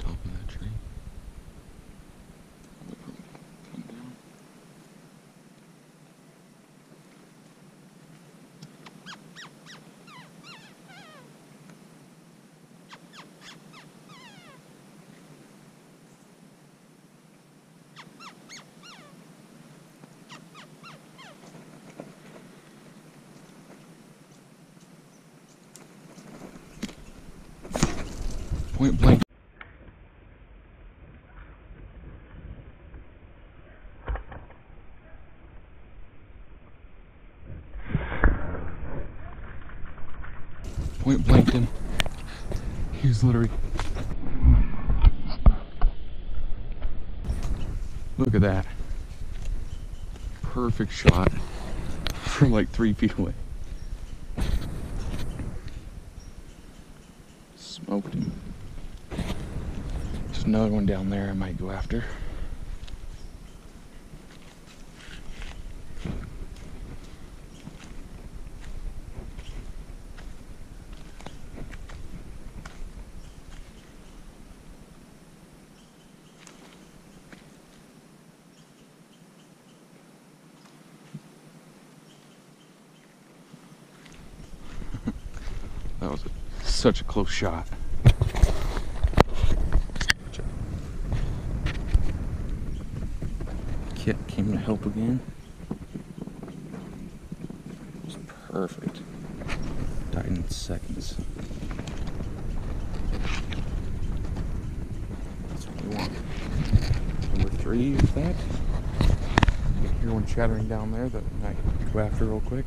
of that tree. Point blank. Point blanked him. He was literally. Look at that. Perfect shot from like three feet away. Smoked him. There's another one down there I might go after. That was a, such a close shot. Kit came to help again. It was perfect. Died in seconds. That's what we want. Number three is that. You can hear one chattering down there that I might go after real quick.